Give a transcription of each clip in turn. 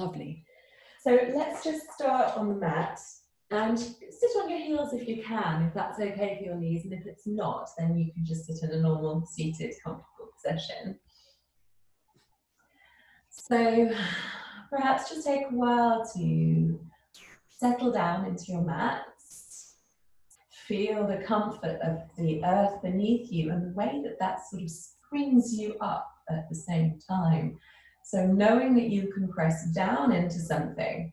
Lovely. So let's just start on the mat and sit on your heels if you can, if that's okay for your knees. And if it's not, then you can just sit in a normal seated, comfortable position. So perhaps just take a while to settle down into your mats. Feel the comfort of the earth beneath you and the way that that sort of springs you up at the same time. So knowing that you can press down into something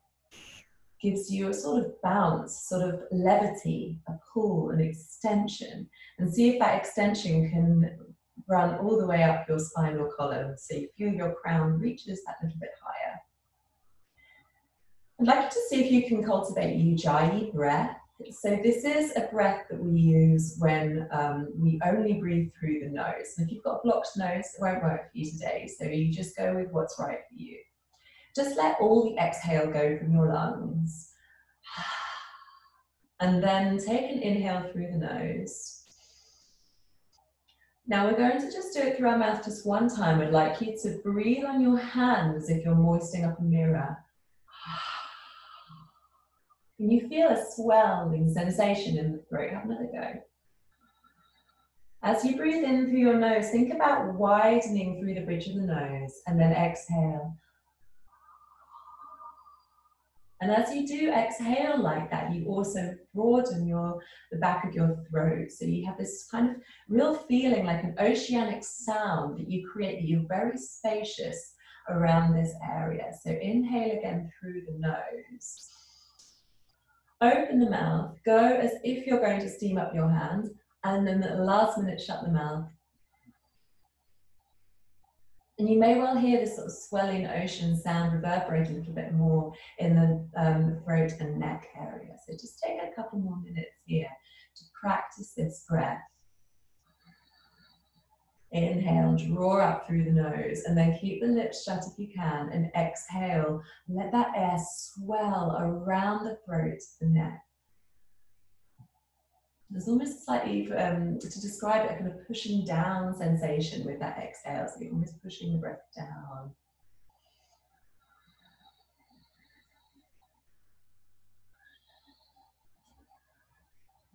gives you a sort of bounce, sort of levity, a pull, an extension, and see if that extension can run all the way up your spinal column so you feel your crown reaches that little bit higher. I'd like you to see if you can cultivate Ujjayi breath. So this is a breath that we use when um, we only breathe through the nose. And if you've got a blocked nose, it won't work for you today. So you just go with what's right for you. Just let all the exhale go from your lungs. And then take an inhale through the nose. Now we're going to just do it through our mouth just one time. I'd like you to breathe on your hand as if you're moistening up a mirror. Can you feel a swelling sensation in the throat? Have another go. As you breathe in through your nose, think about widening through the bridge of the nose and then exhale. And as you do exhale like that, you also broaden your the back of your throat. So you have this kind of real feeling like an oceanic sound that you create, that you're very spacious around this area. So inhale again through the nose. Open the mouth, go as if you're going to steam up your hands, and then at the last minute shut the mouth and you may well hear this sort of swelling ocean sound reverberate a little bit more in the um, throat and neck area. So just take a couple more minutes here to practice this breath. Inhale, draw up through the nose, and then keep the lips shut if you can, and exhale. Let that air swell around the throat, the neck. There's almost slightly, um, to describe it, a kind of pushing down sensation with that exhale. So you're almost pushing the breath down.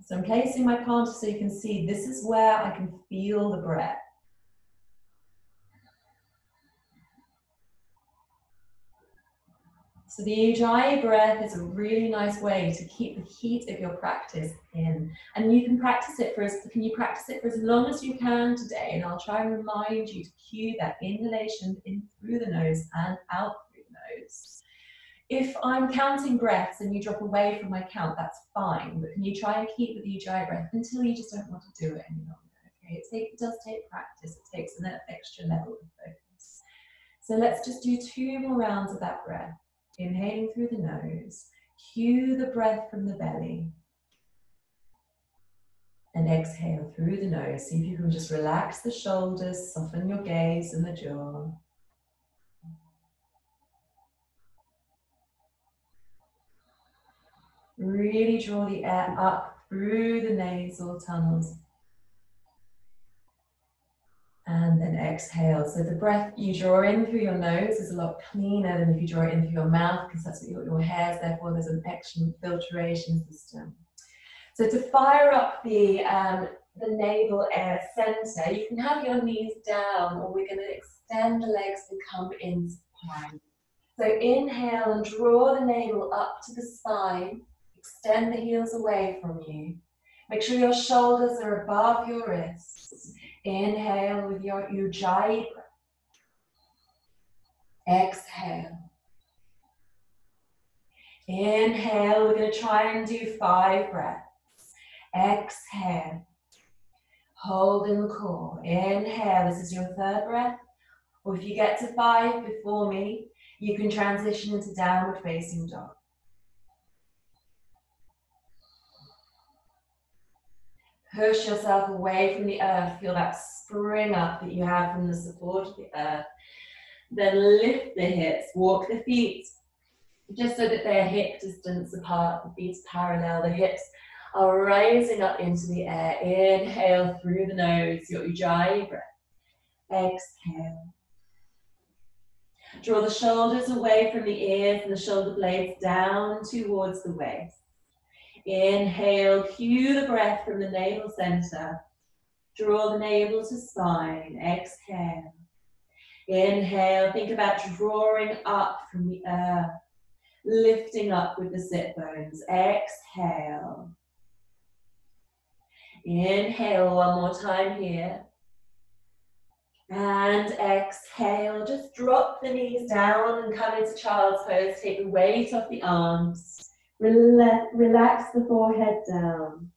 So I'm placing my palms so you can see this is where I can feel the breath. So the Ujjayi breath is a really nice way to keep the heat of your practice in. And you can practice it for as can you practice it for as long as you can today. And I'll try and remind you to cue that inhalation in through the nose and out through the nose. If I'm counting breaths and you drop away from my count, that's fine. But can you try and keep with the Ujjayi breath until you just don't want to do it any longer? Okay, it, take, it does take practice. It takes an extra level of focus. So let's just do two more rounds of that breath. Inhaling through the nose, cue the breath from the belly. And exhale through the nose. See if you can just relax the shoulders, soften your gaze and the jaw. Really draw the air up through the nasal tunnels and then exhale. So the breath you draw in through your nose is a lot cleaner than if you draw it in through your mouth because that's what your, your hair is. Therefore, there's an extra filtration system. So to fire up the um, the navel air center, you can have your knees down, or we're going to extend the legs and come into plank. So inhale and draw the navel up to the spine. Extend the heels away from you. Make sure your shoulders are above your wrists. Inhale with your Ujjayi breath. Exhale. Inhale, we're going to try and do five breaths. Exhale. Hold in the core. Inhale, this is your third breath. Or if you get to five before me, you can transition into downward facing dog. Push yourself away from the earth. Feel that spring up that you have from the support of the earth. Then lift the hips, walk the feet just so that they're hip distance apart, the feet parallel, the hips are rising up into the air. Inhale through the nose, your Ujjayi breath. Exhale. Draw the shoulders away from the ears and the shoulder blades down towards the waist. Inhale, cue the breath from the navel center. Draw the navel to spine. Exhale. Inhale, think about drawing up from the earth, lifting up with the sit bones. Exhale. Inhale one more time here. And exhale, just drop the knees down and come into child's pose. Take the weight off the arms. Relax the forehead down.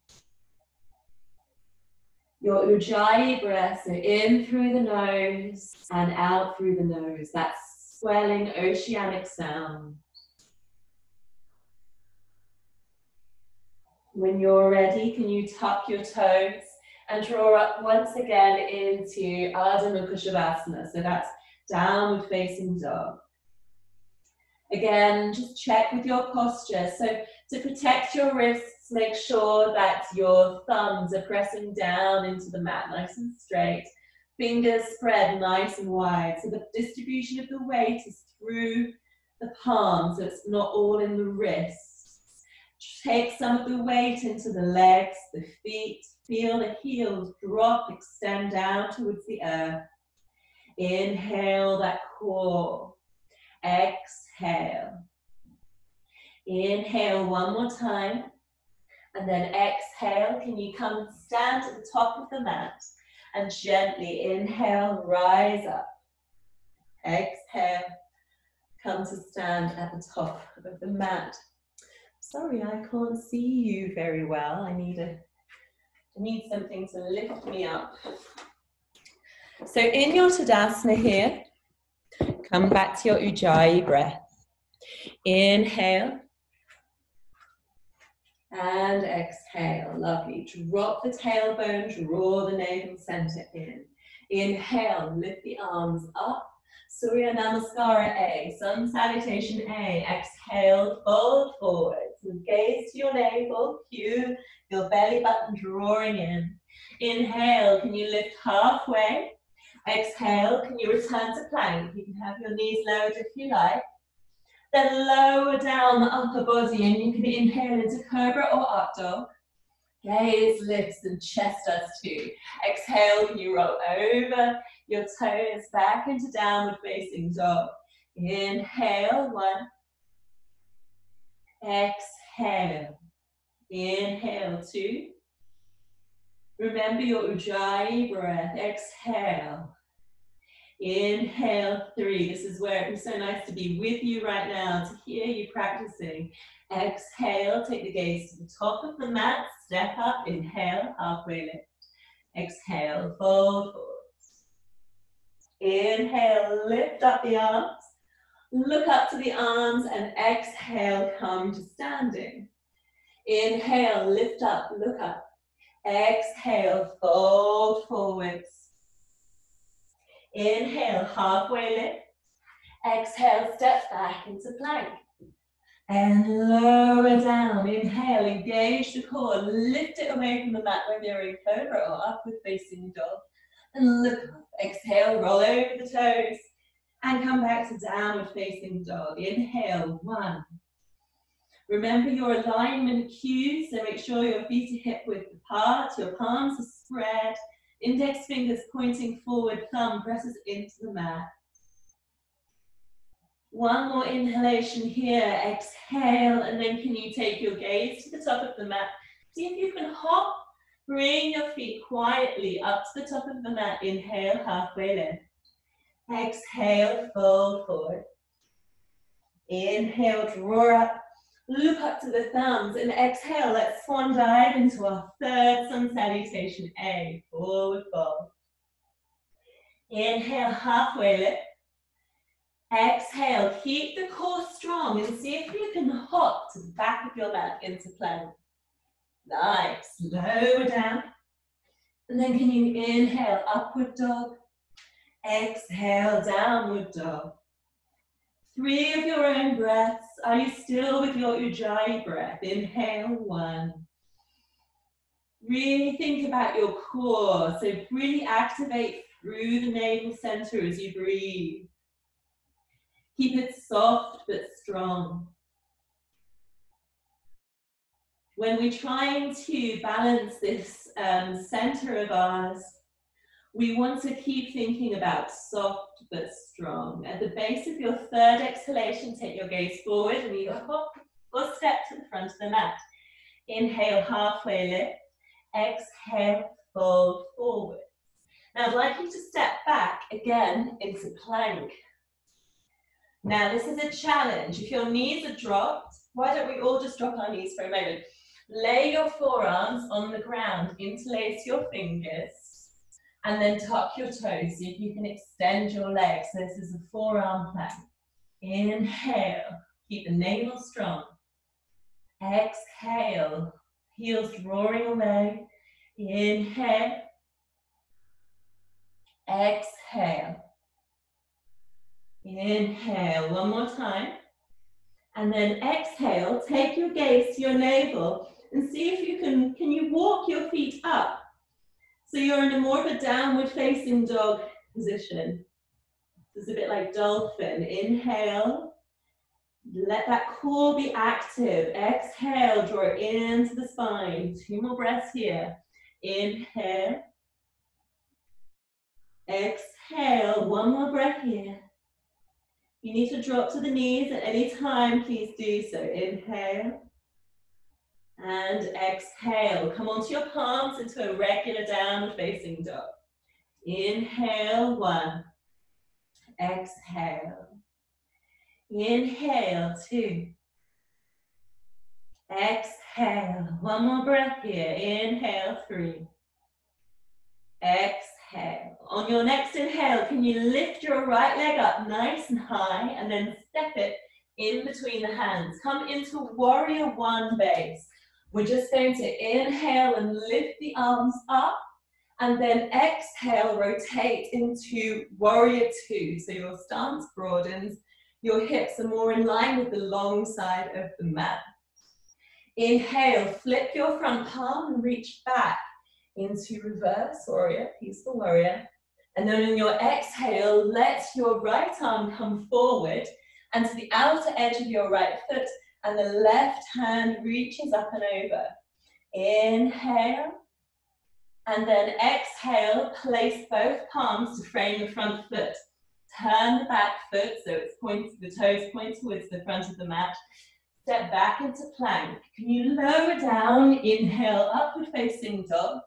Your Ujjayi breath, so in through the nose and out through the nose. That swelling oceanic sound. When you're ready, can you tuck your toes and draw up once again into Ardha Mukha Svanasana. So that's downward facing dog. Again, just check with your posture. So to protect your wrists, make sure that your thumbs are pressing down into the mat nice and straight. Fingers spread nice and wide. So the distribution of the weight is through the palms, so it's not all in the wrists. Take some of the weight into the legs, the feet, Feel the heels drop, extend down towards the earth. Inhale that core. Exhale. Inhale one more time. And then exhale. Can you come stand at the top of the mat and gently inhale, rise up. Exhale. Come to stand at the top of the mat. Sorry, I can't see you very well. I need a I need something to lift me up. So in your Tadasana here, come back to your Ujjayi breath. Inhale. And exhale, lovely. Drop the tailbone, draw the navel center in. Inhale, lift the arms up. Surya Namaskara A, Sun Salutation A. Exhale, fold forwards. Gaze to your navel, cue your belly button drawing in. Inhale, can you lift halfway? Exhale, can you return to plank? You can have your knees lowered if you like. Then lower down the upper body and you can inhale into cobra or up dog. Gaze lifts and chest does too. Exhale, you roll over your toes back into downward facing dog. Inhale, one. Exhale. Inhale, two. Remember your Ujjayi breath. Exhale. Inhale, three. This is where it's so nice to be with you right now, to hear you practicing. Exhale, take the gaze to the top of the mat, step up, inhale, halfway lift. Exhale, fold forward. Inhale, lift up the arms. Look up to the arms and exhale, come to standing. Inhale, lift up, look up. Exhale, fold forwards. Inhale, halfway lift. Exhale, step back into plank. And lower down. Inhale, engage the core. Lift it away from the mat whether you're in cobra or upward facing dog. And look up. Exhale, roll over the toes. And come back to downward facing dog. Inhale, one, Remember your alignment cues, so make sure your feet are hip width apart, your palms are spread, index fingers pointing forward, thumb presses into the mat. One more inhalation here, exhale, and then can you take your gaze to the top of the mat. See if you can hop, bring your feet quietly up to the top of the mat, inhale, halfway lift. Exhale, fold forward. Inhale, draw up Look up to the thumbs and exhale. Let's swan dive into our third sun salutation. A, forward fold. Inhale, halfway lift. Exhale, keep the core strong and see if you can hop to the back of your mat into plank. Nice, lower down. And then can you inhale, upward dog. Exhale, downward dog. Three of your own breaths. Are you still with your Ujjayi breath? Inhale, one. Really think about your core. So really activate through the navel center as you breathe. Keep it soft but strong. When we're trying to balance this um, center of ours, we want to keep thinking about soft but strong. At the base of your third exhalation, take your gaze forward and you hop or step to the front of the mat. Inhale, halfway lift. Exhale, fold forward. Now I'd like you to step back again into plank. Now this is a challenge. If your knees are dropped, why don't we all just drop our knees for a moment? Lay your forearms on the ground, interlace your fingers, and then tuck your toes. See if you can extend your legs. So this is a forearm plank. Inhale, keep the navel strong. Exhale, heels drawing away. Inhale. Exhale. Inhale, one more time. And then exhale, take your gaze to your navel and see if you can, can you walk your feet up? So you're in a more of a downward facing dog position. It's a bit like dolphin. Inhale. Let that core be active. Exhale, draw it into the spine. Two more breaths here. Inhale. Exhale, one more breath here. You need to drop to the knees at any time, please do so. Inhale. And exhale. Come onto your palms into a regular downward facing dog. Inhale, one. Exhale. Inhale, two. Exhale. One more breath here. Inhale, three. Exhale. On your next inhale, can you lift your right leg up nice and high and then step it in between the hands. Come into warrior one base. We're just going to inhale and lift the arms up and then exhale, rotate into warrior two. So your stance broadens, your hips are more in line with the long side of the mat. Inhale, flip your front palm and reach back into reverse warrior, peaceful warrior. And then in your exhale, let your right arm come forward and to the outer edge of your right foot and the left hand reaches up and over. Inhale. And then exhale, place both palms to frame the front foot. Turn the back foot so it's point, the toes point towards the front of the mat. Step back into plank. Can you lower down? Inhale, upward facing dog.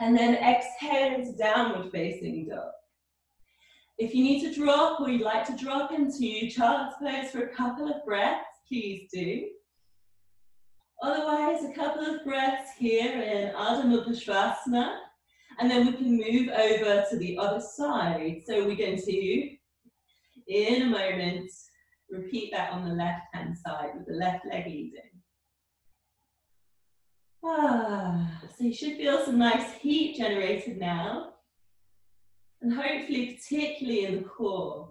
And then exhale into downward facing dog. If you need to drop or you'd like to drop into child's pose for a couple of breaths, please do. Otherwise, a couple of breaths here in Ardha Mukha and then we can move over to the other side. So we're going to, in a moment, repeat that on the left-hand side with the left leg leading. Ah, so you should feel some nice heat generated now. And hopefully, particularly in the core.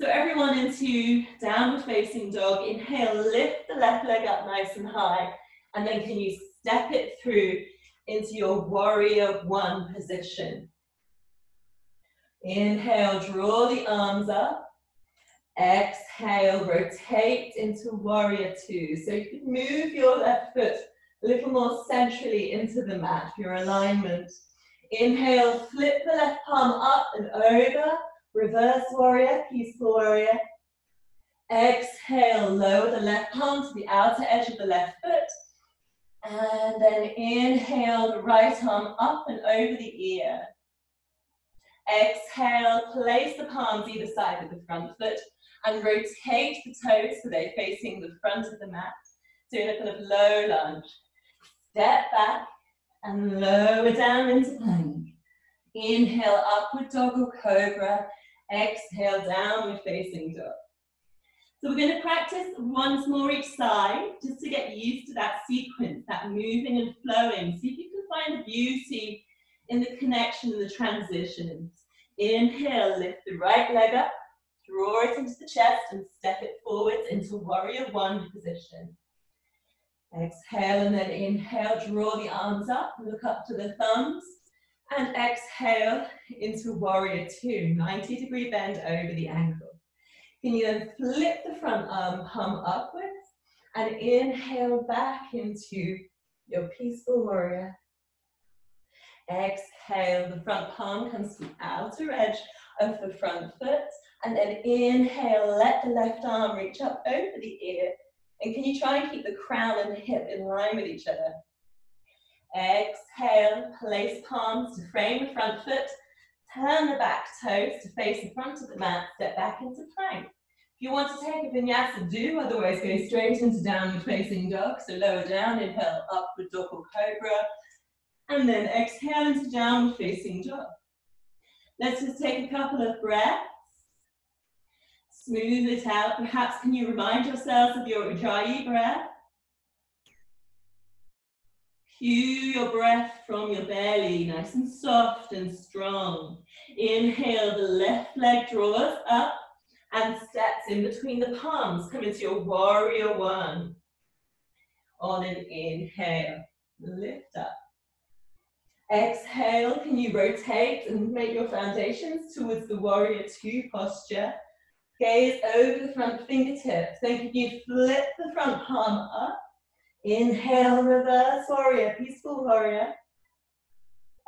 So everyone into downward facing dog. Inhale, lift the left leg up nice and high. And then can you step it through into your warrior one position. Inhale, draw the arms up. Exhale, rotate into warrior two. So you can move your left foot a little more centrally into the mat, your alignment. Inhale, flip the left palm up and over. Reverse warrior, peaceful warrior. Exhale, lower the left palm to the outer edge of the left foot. And then inhale the right arm up and over the ear. Exhale, place the palms either side of the front foot and rotate the toes so they're facing the front of the mat. So in a kind of low lunge. Step back and lower down into plank. Inhale, upward dog or cobra. Exhale, downward facing dog. So we're going to practice once more each side, just to get used to that sequence, that moving and flowing. See if you can find the beauty in the connection and the transitions. Inhale, lift the right leg up, draw it into the chest and step it forwards into warrior one position. Exhale and then inhale, draw the arms up, look up to the thumbs, and exhale into warrior two, 90 degree bend over the ankle. Can you then flip the front arm, palm upwards, and inhale back into your peaceful warrior. Exhale, the front palm comes to the outer edge of the front foot, and then inhale, let the left arm reach up over the ear, and can you try and keep the crown and the hip in line with each other? Exhale, place palms to frame the front foot, turn the back toes to face the front of the mat, step back into plank. If you want to take a vinyasa, do, otherwise go straight into downward facing dog. So lower down, inhale, upward dog or cobra, and then exhale into downward facing dog. Let's just take a couple of breaths. Smooth it out. Perhaps can you remind yourselves of your Ujjayi breath? Cue your breath from your belly, nice and soft and strong. Inhale, the left leg draws up and steps in between the palms. Come into your warrior one. On an inhale, lift up. Exhale, can you rotate and make your foundations towards the warrior two posture? Gaze over the front fingertips. Then can you flip the front palm up Inhale, reverse warrior, peaceful warrior.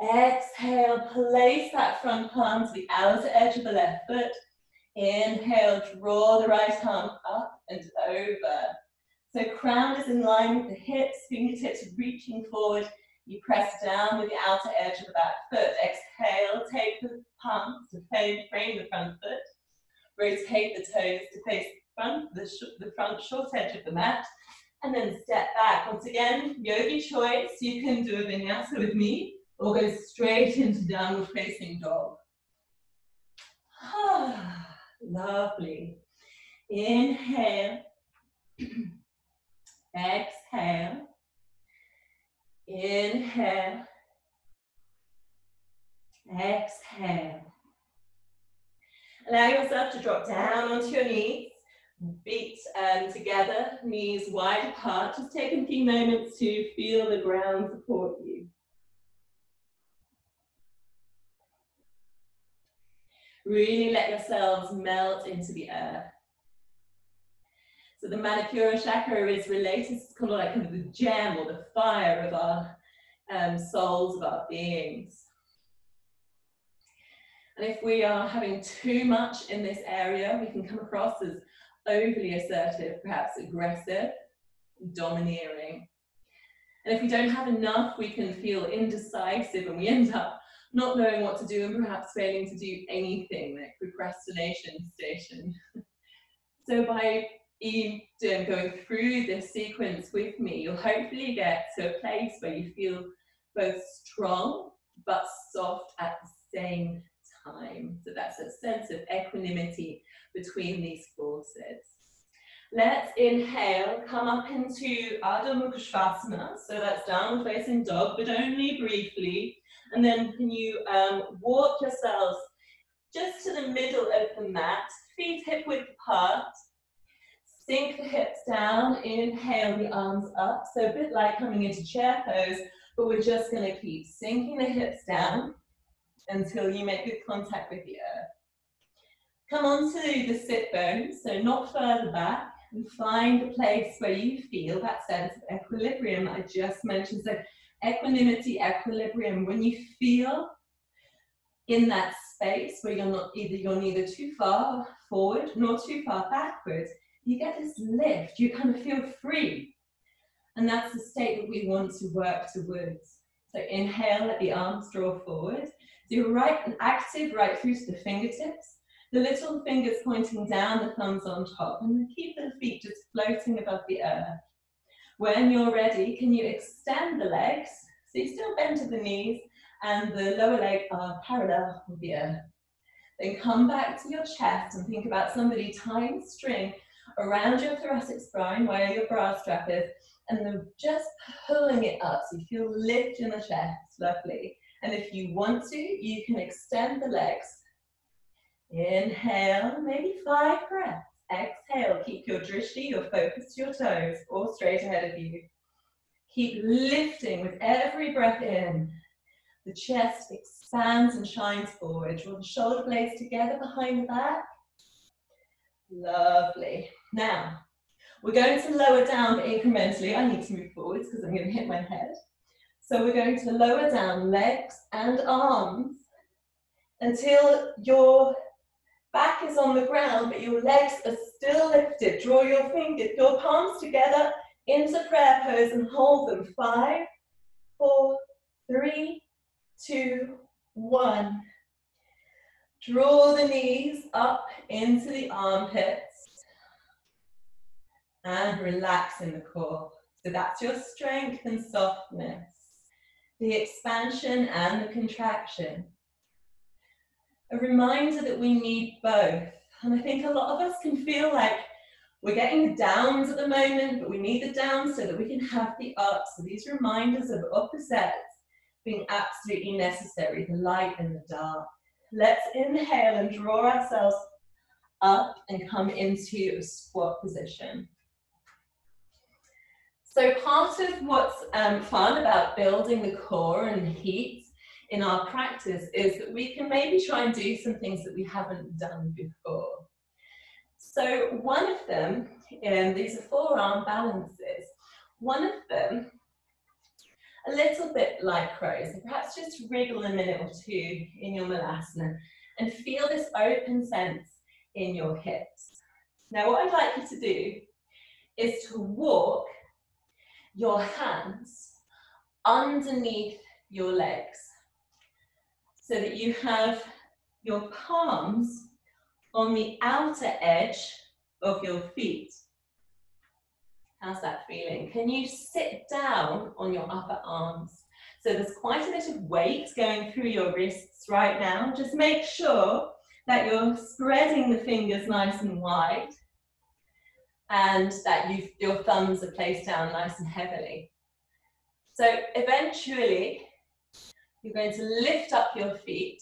Exhale, place that front palm to the outer edge of the left foot. Inhale, draw the right arm up and over. So crown is in line with the hips, fingertips reaching forward. You press down with the outer edge of the back foot. Exhale, take the palms to frame, the front foot. Rotate the toes to face the front, the, the front short edge of the mat and then step back. Once again, yogi choice. You can do a vinyasa with me or go straight into downward facing dog. Lovely. Inhale. Exhale. Inhale. Exhale. Allow yourself to drop down onto your knees feet um, together, knees wide apart. Just take a few moments to feel the ground support you. Really let yourselves melt into the earth. So the Manipura chakra is related, it's kind of like the gem or the fire of our um, souls, of our beings. And if we are having too much in this area, we can come across as overly assertive, perhaps aggressive, domineering. And if we don't have enough, we can feel indecisive and we end up not knowing what to do and perhaps failing to do anything, like procrastination station. so by going through this sequence with me, you'll hopefully get to a place where you feel both strong but soft at the same time. So that's a sense of equanimity between these forces. Let's inhale, come up into Adho Mukha Svanasana. So that's downward facing dog, but only briefly. And then can you um, walk yourselves just to the middle of the mat, feet hip width apart. Sink the hips down, inhale the arms up. So a bit like coming into chair pose, but we're just gonna keep sinking the hips down until you make good contact with the earth. Come on to the sit bones, so not further back, and find a place where you feel that sense of equilibrium I just mentioned. So equanimity, equilibrium, when you feel in that space where you're not either you're neither too far forward nor too far backwards, you get this lift, you kind of feel free. And that's the state that we want to work towards. So inhale, let the arms draw forward. You're right and active right through to the fingertips. The little fingers pointing down, the thumbs on top, and keep the feet just floating above the earth. When you're ready, can you extend the legs? So you still bend to the knees, and the lower leg are parallel with the earth. Then come back to your chest and think about somebody tying string around your thoracic spine where your bra strap is, and then just pulling it up so you feel lift in the chest, lovely. And if you want to, you can extend the legs. Inhale, maybe five breaths. Exhale, keep your drishti, your focus your toes, or straight ahead of you. Keep lifting with every breath in. The chest expands and shines forward. Draw the shoulder blades together behind the back. Lovely. Now, we're going to lower down incrementally. I need to move forwards because I'm going to hit my head. So we're going to lower down legs and arms until your back is on the ground, but your legs are still lifted. Draw your fingers, your palms together into prayer pose and hold them. Five, four, three, two, one. Draw the knees up into the armpits and relax in the core. So that's your strength and softness, the expansion and the contraction. A reminder that we need both. And I think a lot of us can feel like we're getting the downs at the moment, but we need the downs so that we can have the ups. So these reminders of opposites being absolutely necessary, the light and the dark. Let's inhale and draw ourselves up and come into a squat position. So part of what's um, fun about building the core and heat in our practice is that we can maybe try and do some things that we haven't done before. So one of them, um, these are forearm balances. One of them a little bit like crows. And perhaps just wriggle a minute or two in your malasana and feel this open sense in your hips. Now what I'd like you to do is to walk your hands underneath your legs so that you have your palms on the outer edge of your feet How's that feeling? Can you sit down on your upper arms? So there's quite a bit of weight going through your wrists right now. Just make sure that you're spreading the fingers nice and wide and that your thumbs are placed down nice and heavily. So eventually, you're going to lift up your feet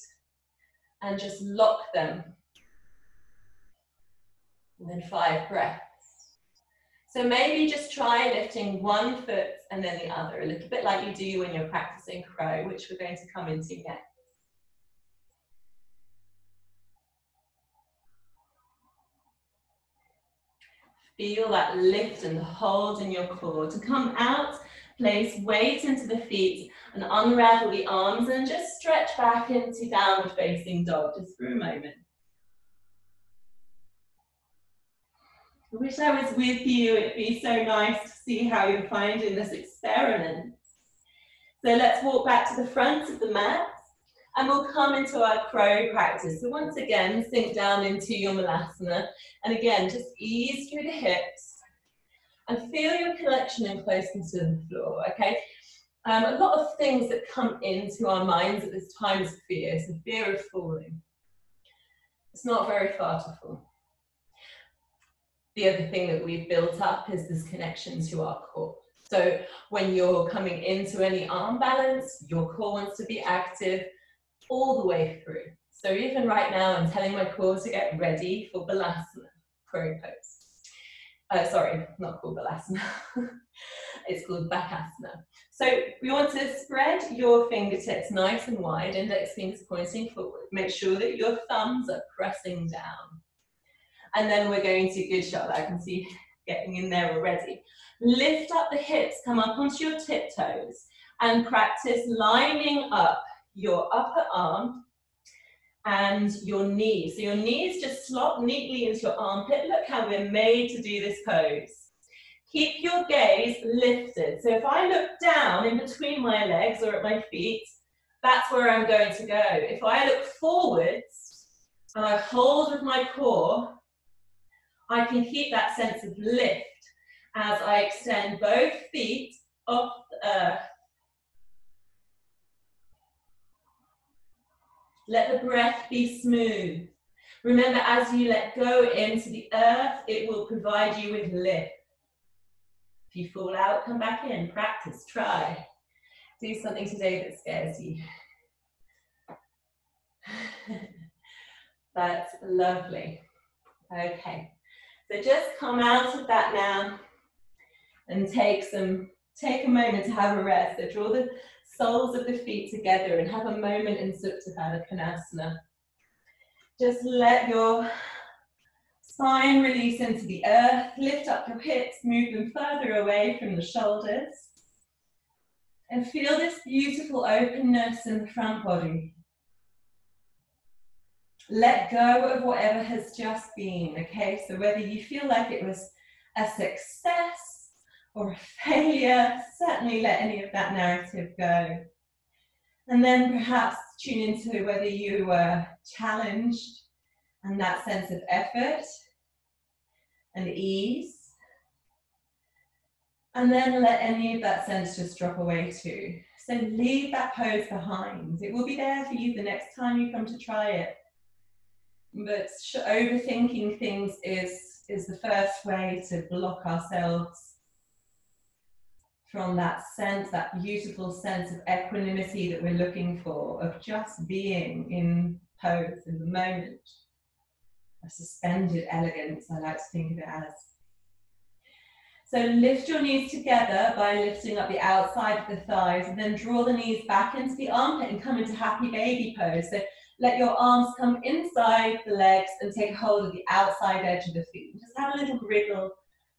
and just lock them. And then five breaths. So maybe just try lifting one foot and then the other, a little bit like you do when you're practicing crow, which we're going to come into next. Feel that lift and hold in your core. To come out, place weight into the feet and unravel the arms and just stretch back into downward facing dog just for a moment. I wish I was with you. It'd be so nice to see how you're finding this experiment. So let's walk back to the front of the mat and we'll come into our crow practice. So once again, sink down into your malasana. And again, just ease through the hips and feel your connection and closeness to the floor, okay? Um, a lot of things that come into our minds at this time is fear, so fear of falling. It's not very far to fall the other thing that we've built up is this connection to our core. So when you're coming into any arm balance, your core wants to be active all the way through. So even right now, I'm telling my core to get ready for Balasana, crow pose. Uh, sorry, not called Balasana. it's called Bakasana. So we want to spread your fingertips nice and wide, index fingers pointing forward. Make sure that your thumbs are pressing down. And then we're going to, good shot, I can see getting in there already. Lift up the hips, come up onto your tiptoes and practice lining up your upper arm and your knees. So your knees just slot neatly into your armpit. Look how we're made to do this pose. Keep your gaze lifted. So if I look down in between my legs or at my feet, that's where I'm going to go. If I look forwards and I hold with my core, I can keep that sense of lift as I extend both feet off the earth. Let the breath be smooth. Remember, as you let go into the earth, it will provide you with lift. If you fall out, come back in, practice, try. Do something today that scares you. That's lovely. Okay. So just come out of that now and take some, take a moment to have a rest. So draw the soles of the feet together and have a moment in Supta Konasana. Just let your Spine release into the earth. Lift up your hips, move them further away from the shoulders. And feel this beautiful openness in the front body. Let go of whatever has just been, okay? So whether you feel like it was a success or a failure, certainly let any of that narrative go. And then perhaps tune into whether you were challenged and that sense of effort and ease. And then let any of that sense just drop away too. So leave that pose behind. It will be there for you the next time you come to try it. But overthinking things is, is the first way to block ourselves from that sense, that beautiful sense of equanimity that we're looking for, of just being in pose in the moment. A suspended elegance, I like to think of it as. So lift your knees together by lifting up the outside of the thighs and then draw the knees back into the armpit and come into happy baby pose. So let your arms come inside the legs and take hold of the outside edge of the feet. Just have a little wriggle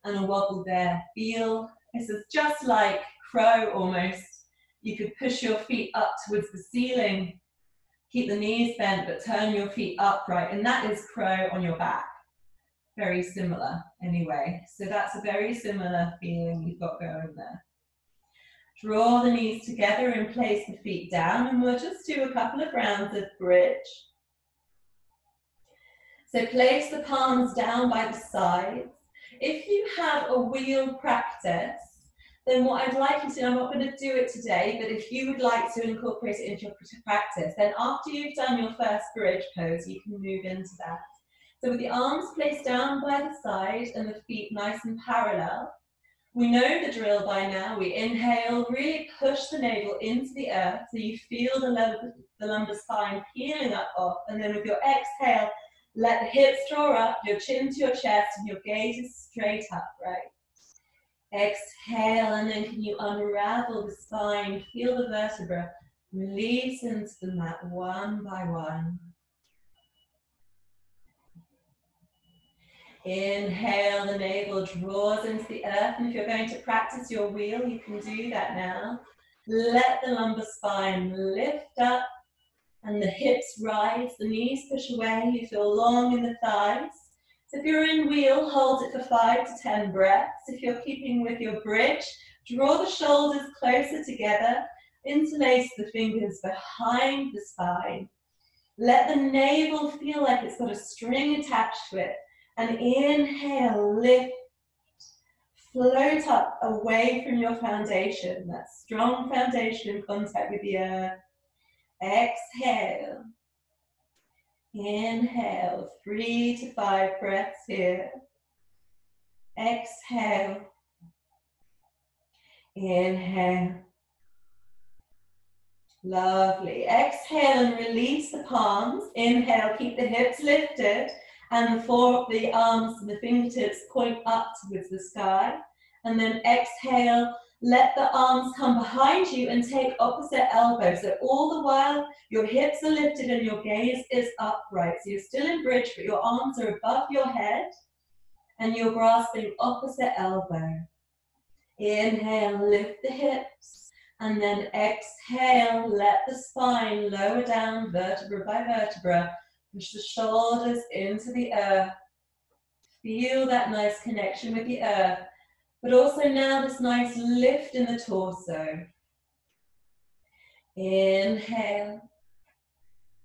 and a wobble there. Feel this is just like crow almost. You could push your feet up towards the ceiling. Keep the knees bent, but turn your feet upright. And that is crow on your back very similar anyway. So that's a very similar feeling you've got going there. Draw the knees together and place the feet down and we'll just do a couple of rounds of bridge. So place the palms down by the sides. If you have a wheel practice, then what I'd like you to, I'm not going to do it today, but if you would like to incorporate it into your practice, then after you've done your first bridge pose, you can move into that. So with the arms placed down by the side and the feet nice and parallel, we know the drill by now. We inhale, really push the navel into the earth so you feel the lumbar, the lumbar spine peeling up off. And then with your exhale, let the hips draw up, your chin to your chest, and your gaze is straight up, right? Exhale, and then can you unravel the spine, feel the vertebra, release into the mat one by one. Inhale, the navel draws into the earth. And if you're going to practice your wheel, you can do that now. Let the lumbar spine lift up and the hips rise, the knees push away. You feel long in the thighs. So if you're in wheel, hold it for five to 10 breaths. If you're keeping with your bridge, draw the shoulders closer together. Interlace the fingers behind the spine. Let the navel feel like it's got a string attached to it and inhale, lift, float up away from your foundation, that strong foundation in contact with the earth. Exhale. Inhale, three to five breaths here. Exhale. Inhale. Lovely. Exhale and release the palms. Inhale, keep the hips lifted and the fore, the arms and the fingertips point up towards the sky. And then exhale, let the arms come behind you and take opposite elbows. So all the while, your hips are lifted and your gaze is upright. So you're still in bridge, but your arms are above your head and you're grasping opposite elbow. Inhale, lift the hips. And then exhale, let the spine lower down vertebra by vertebra Push the shoulders into the earth. Feel that nice connection with the earth. But also now this nice lift in the torso. Inhale.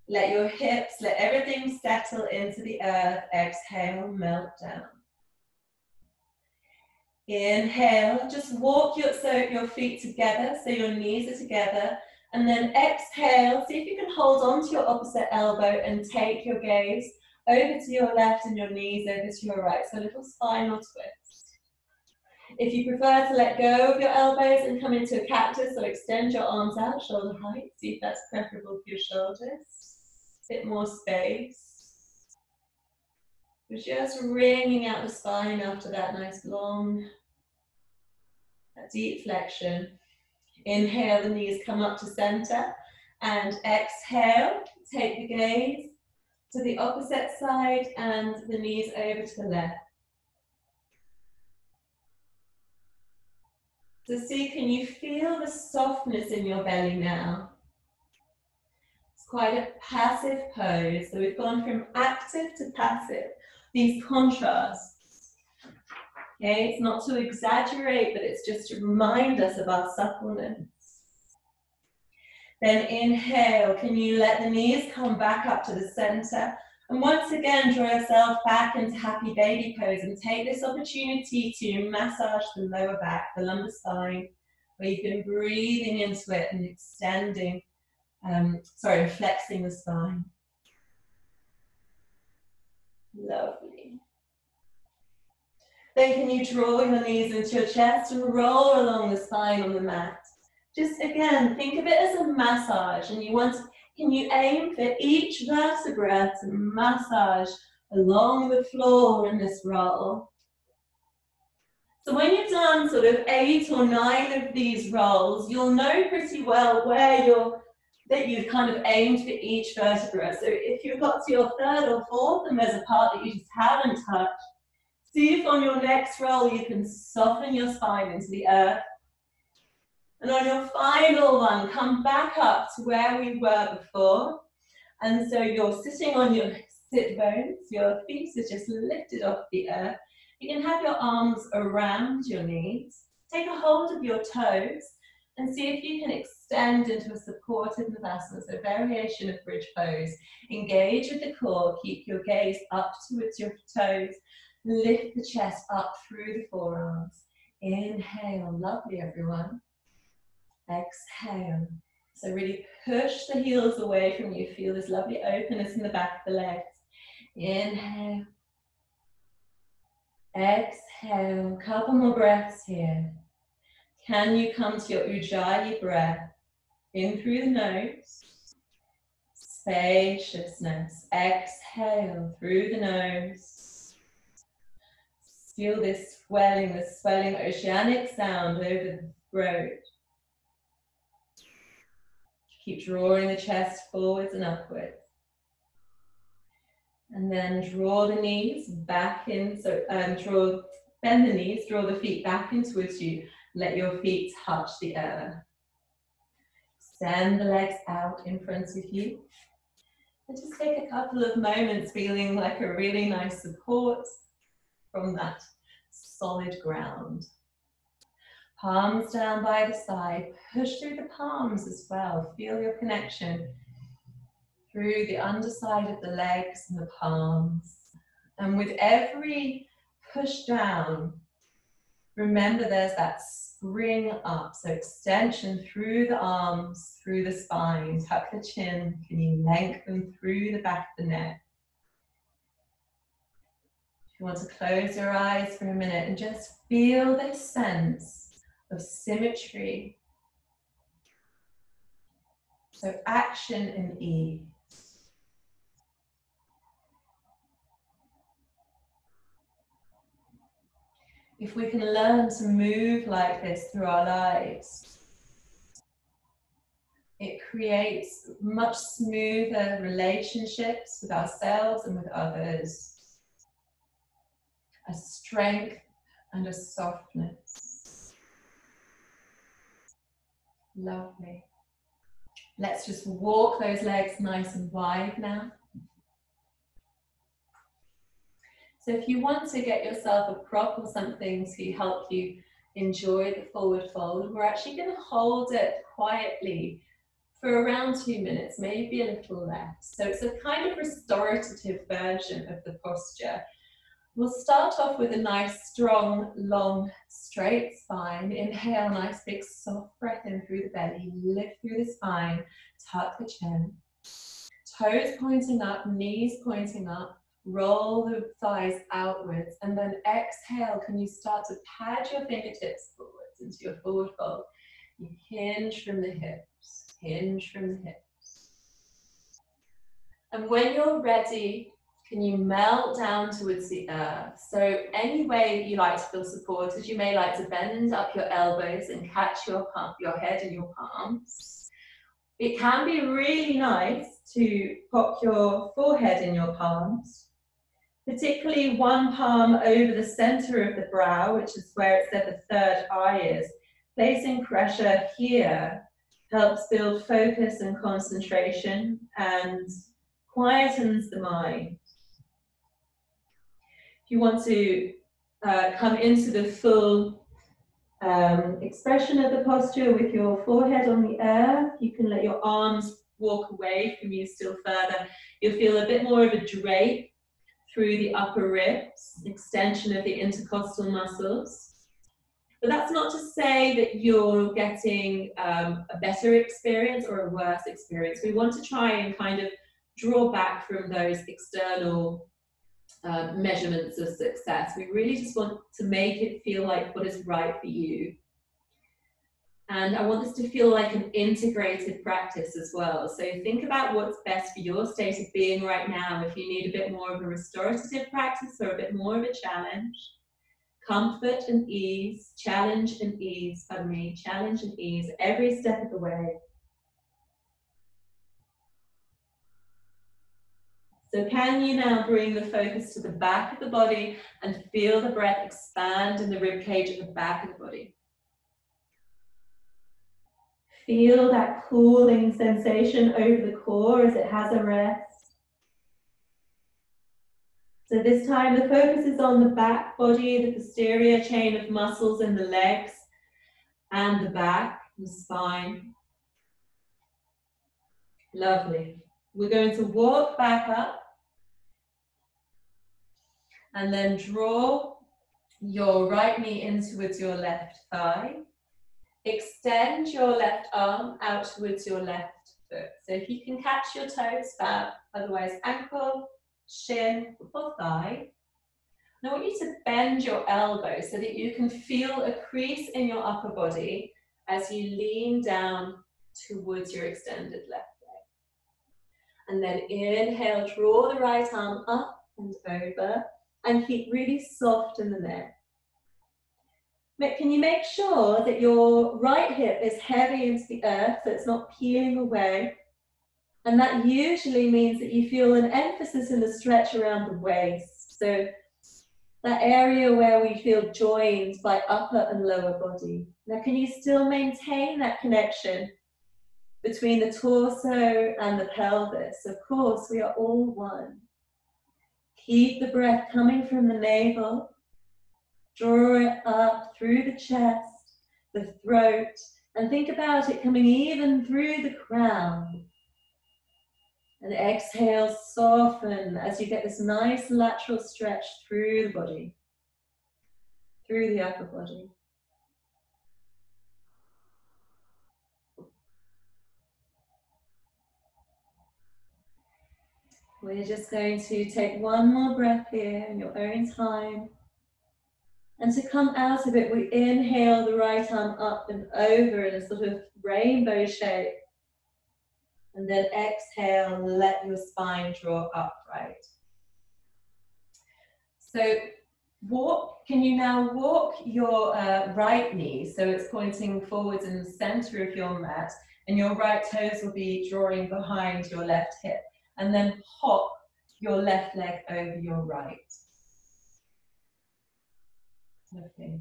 Let your hips, let everything settle into the earth. Exhale, melt down. Inhale, just walk your, so your feet together so your knees are together and then exhale, see if you can hold on to your opposite elbow and take your gaze over to your left and your knees over to your right. So a little spinal twist. If you prefer to let go of your elbows and come into a cactus, or extend your arms out shoulder height. See if that's preferable for your shoulders. A Bit more space. We're just wringing out the spine after that nice long, deep flexion. Inhale, the knees come up to center. And exhale, take the gaze to the opposite side and the knees over to the left. So see, can you feel the softness in your belly now? It's quite a passive pose. So we've gone from active to passive. These contrasts. Okay, it's not to exaggerate, but it's just to remind us of our suppleness. Then inhale, can you let the knees come back up to the center? And once again, draw yourself back into happy baby pose and take this opportunity to massage the lower back, the lumbar spine, where you've been breathing into it and extending, um, sorry, flexing the spine. Lovely. Then can you draw your knees into your chest and roll along the spine on the mat? just again, think of it as a massage and you want to, can you aim for each vertebra to massage along the floor in this roll? So when you've done sort of eight or nine of these rolls, you'll know pretty well where you're, that you've kind of aimed for each vertebra. So if you've got to your third or fourth and there's a part that you just haven't touched, see if on your next roll you can soften your spine into the earth and on your final one, come back up to where we were before. And so you're sitting on your sit bones, your feet are just lifted off the earth. You can have your arms around your knees. Take a hold of your toes and see if you can extend into a supported Navasana, so variation of bridge pose. Engage with the core, keep your gaze up towards your toes, lift the chest up through the forearms. Inhale, lovely everyone. Exhale. So really push the heels away from you. Feel this lovely openness in the back of the legs. Inhale. Exhale. Couple more breaths here. Can you come to your Ujjayi breath? In through the nose. Spaciousness. Exhale through the nose. Feel this swelling, this swelling oceanic sound over the throat. Keep drawing the chest forwards and upwards. And then draw the knees back in, so um, draw, bend the knees, draw the feet back in towards you. Let your feet touch the earth. Send the legs out in front of you. And just take a couple of moments feeling like a really nice support from that solid ground. Palms down by the side. Push through the palms as well. Feel your connection through the underside of the legs and the palms. And with every push down, remember there's that spring up. So extension through the arms, through the spine. Tuck the chin. Can you lengthen through the back of the neck? If you want to close your eyes for a minute and just feel this sense of symmetry. So action and ease. If we can learn to move like this through our lives, it creates much smoother relationships with ourselves and with others, a strength and a softness. Lovely. Let's just walk those legs nice and wide now. So if you want to get yourself a prop or something to help you enjoy the forward fold, we're actually going to hold it quietly for around two minutes, maybe a little less. So it's a kind of restorative version of the posture We'll start off with a nice, strong, long, straight spine. Inhale, nice, big, soft breath in through the belly. Lift through the spine, tuck the chin. Toes pointing up, knees pointing up. Roll the thighs outwards. And then exhale, can you start to pad your fingertips forwards into your forward fold? You hinge from the hips, hinge from the hips. And when you're ready, can you melt down towards the earth? So any way you like to feel supported, you may like to bend up your elbows and catch your, palm, your head in your palms. it can be really nice to pop your forehead in your palms, particularly one palm over the center of the brow, which is where it said the third eye is. Placing pressure here helps build focus and concentration and quietens the mind. If you want to uh, come into the full um, expression of the posture with your forehead on the earth. You can let your arms walk away from you still further. You'll feel a bit more of a drape through the upper ribs, extension of the intercostal muscles. But that's not to say that you're getting um, a better experience or a worse experience. We want to try and kind of draw back from those external uh, measurements of success. We really just want to make it feel like what is right for you. And I want this to feel like an integrated practice as well. So think about what's best for your state of being right now. If you need a bit more of a restorative practice or a bit more of a challenge, comfort and ease, challenge and ease, pardon me, challenge and ease every step of the way. So can you now bring the focus to the back of the body and feel the breath expand in the rib cage at the back of the body? Feel that cooling sensation over the core as it has a rest. So this time the focus is on the back body, the posterior chain of muscles in the legs and the back, the spine. Lovely. We're going to walk back up and then draw your right knee in towards your left thigh. Extend your left arm out towards your left foot. So if you can catch your toes fab, otherwise ankle, shin, or thigh. Now I want you to bend your elbow so that you can feel a crease in your upper body as you lean down towards your extended left leg. and then inhale, draw the right arm up and over and keep really soft in the neck. Can you make sure that your right hip is heavy into the earth so it's not peeling away? And that usually means that you feel an emphasis in the stretch around the waist. So that area where we feel joined by upper and lower body. Now, can you still maintain that connection between the torso and the pelvis. Of course, we are all one. Keep the breath coming from the navel. Draw it up through the chest, the throat, and think about it coming even through the crown. And exhale, soften as you get this nice lateral stretch through the body, through the upper body. We're just going to take one more breath here in your own time. And to come out of it, we inhale the right arm up and over in a sort of rainbow shape. And then exhale, let your spine draw upright. So walk, can you now walk your uh, right knee so it's pointing forwards in the center of your mat and your right toes will be drawing behind your left hip and then hop your left leg over your right. Okay.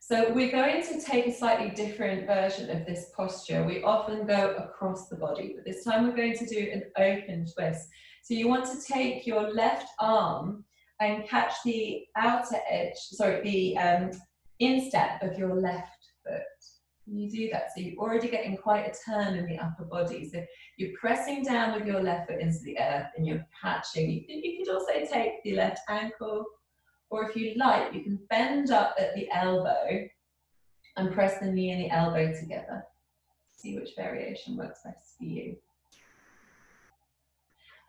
So we're going to take a slightly different version of this posture. We often go across the body, but this time we're going to do an open twist. So you want to take your left arm and catch the outer edge, sorry, the um, instep of your left foot you do that. So you're already getting quite a turn in the upper body. So you're pressing down with your left foot into the earth and you're catching. You, you could also take the left ankle, or if you like, you can bend up at the elbow and press the knee and the elbow together. See which variation works best for you.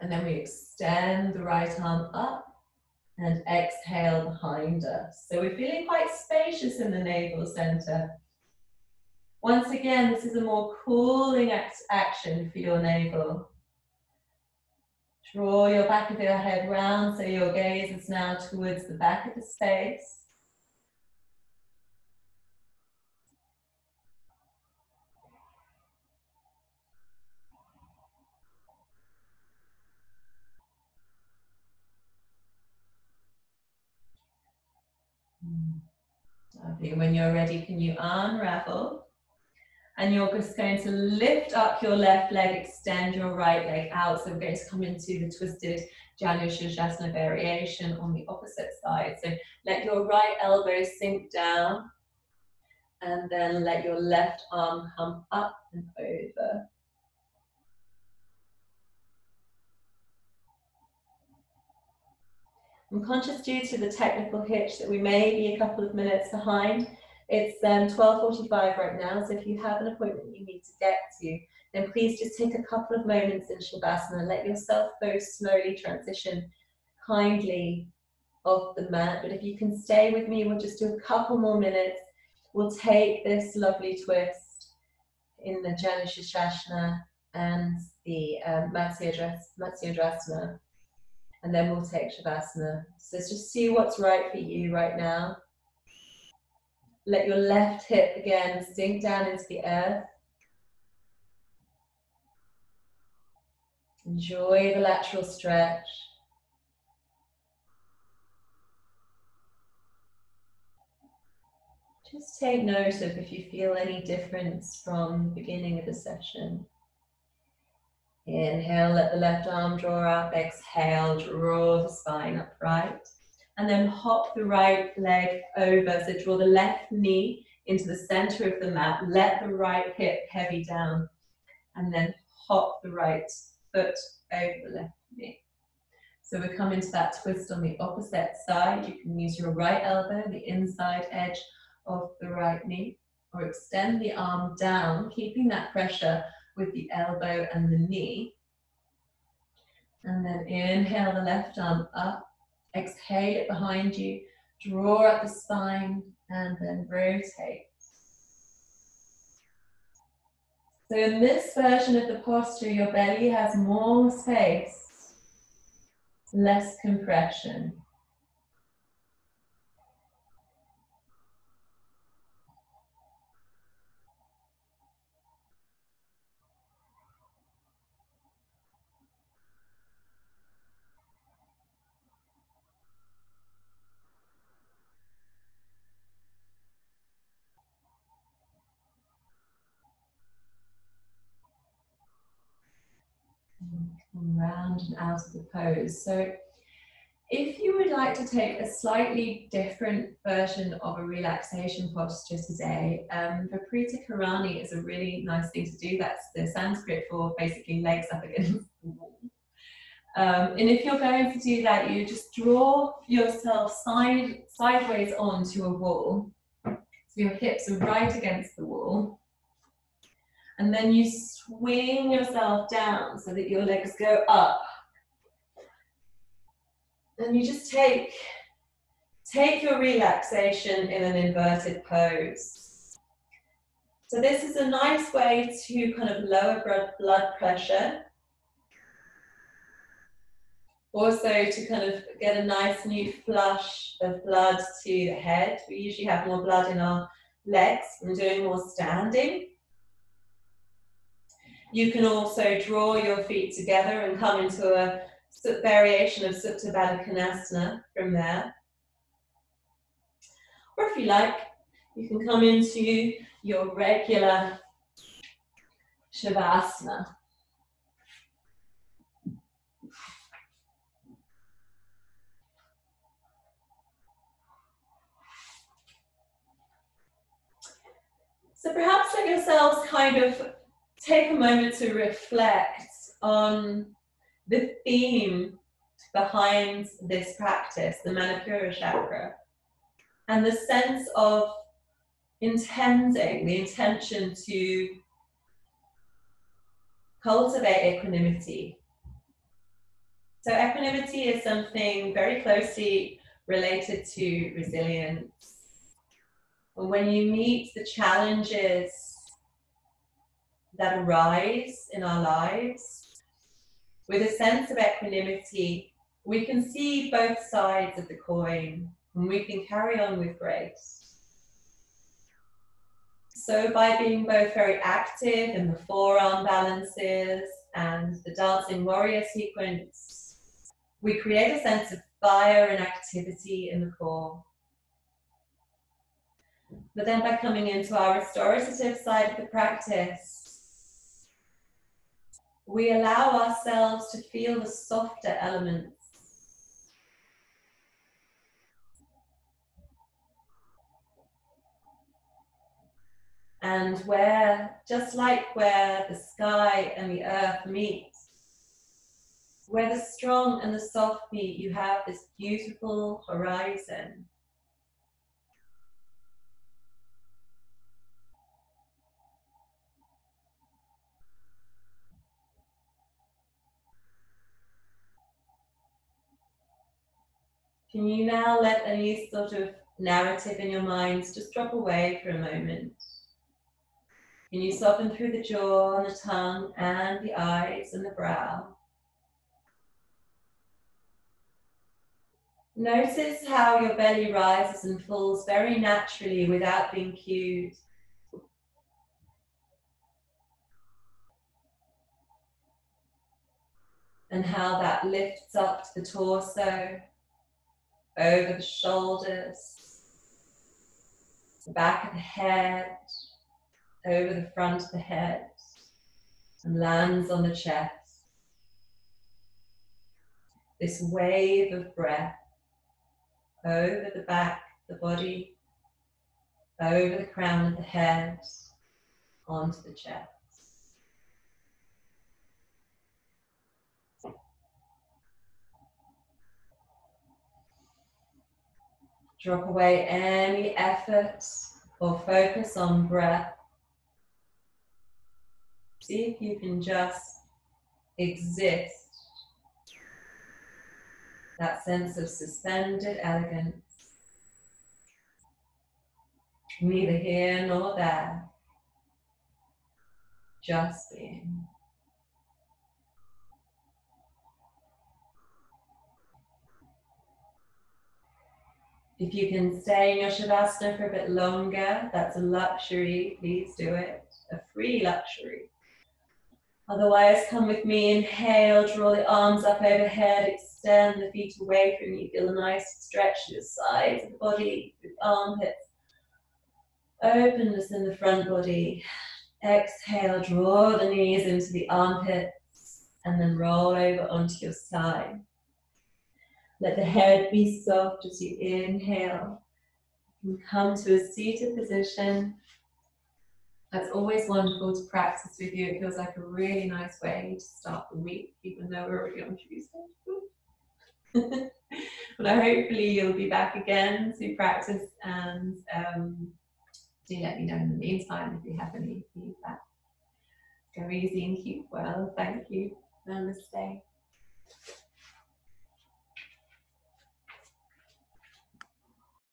And then we extend the right arm up and exhale behind us. So we're feeling quite spacious in the navel center. Once again, this is a more cooling action for your navel. Draw your back of your head round so your gaze is now towards the back of the space. Hmm. Lovely. When you're ready, can you unravel and you're just going to lift up your left leg, extend your right leg out. So we're going to come into the twisted Janu Sirsasana variation on the opposite side. So let your right elbow sink down and then let your left arm come up and over. I'm conscious due to the technical hitch that we may be a couple of minutes behind. It's um, 12.45 right now, so if you have an appointment you need to get to, then please just take a couple of moments in Shavasana. Let yourself go slowly transition kindly off the mat. But if you can stay with me, we'll just do a couple more minutes. We'll take this lovely twist in the Janu Sirsasana and the um, Matsyendrasana and then we'll take Shavasana. So just see what's right for you right now. Let your left hip again sink down into the earth. Enjoy the lateral stretch. Just take note of if you feel any difference from the beginning of the session. Inhale, let the left arm draw up. Exhale, draw the spine upright. And then hop the right leg over. So draw the left knee into the center of the mat. Let the right hip heavy down. And then hop the right foot over the left knee. So we come into that twist on the opposite side. You can use your right elbow, the inside edge of the right knee, or extend the arm down, keeping that pressure with the elbow and the knee. And then inhale the left arm up, exhale it behind you, draw up the spine, and then rotate. So in this version of the posture, your belly has more space, less compression. round and out of the pose. So if you would like to take a slightly different version of a relaxation posture today, um, Viparita Karani is a really nice thing to do. That's the Sanskrit for basically legs up against the wall. Um, and if you're going to do that, you just draw yourself side, sideways onto a wall. So your hips are right against the wall. And then you swing yourself down so that your legs go up. And you just take, take your relaxation in an inverted pose. So this is a nice way to kind of lower blood pressure. Also to kind of get a nice new flush of blood to the head. We usually have more blood in our legs from doing more standing. You can also draw your feet together and come into a variation of Supta Baddha Konasana from there. Or if you like, you can come into your regular Shavasana. So perhaps let yourselves kind of take a moment to reflect on the theme behind this practice, the Manipura chakra, and the sense of intending, the intention to cultivate equanimity. So, equanimity is something very closely related to resilience. When you meet the challenges that arise in our lives, with a sense of equanimity, we can see both sides of the coin and we can carry on with grace. So, by being both very active in the forearm balances and the dancing warrior sequence, we create a sense of fire and activity in the core. But then by coming into our restorative side of the practice, we allow ourselves to feel the softer elements. And where, just like where the sky and the earth meet, where the strong and the soft meet, you have this beautiful horizon. Can you now let any sort of narrative in your minds just drop away for a moment? Can you soften through the jaw and the tongue and the eyes and the brow? Notice how your belly rises and falls very naturally without being cued. And how that lifts up to the torso, over the shoulders, the back of the head, over the front of the head, and lands on the chest. This wave of breath over the back, the body, over the crown of the head, onto the chest. Drop away any effort or focus on breath. See if you can just exist that sense of suspended elegance. Neither here nor there, just being. If you can stay in your Shavasana for a bit longer, that's a luxury, please do it. A free luxury. Otherwise, come with me. Inhale, draw the arms up overhead, extend the feet away from you. Feel a nice stretch to the sides of the body, the armpits. Openness in the front body. Exhale, draw the knees into the armpits and then roll over onto your side. Let the head be soft as you inhale. And come to a seated position that's always wonderful to practice with you. It feels like a really nice way to start the week, even though we're already on Tuesday. but hopefully you'll be back again to practice and um, do let me know in the meantime if you have any feedback. Go easy and keep well. Thank you. Namaste.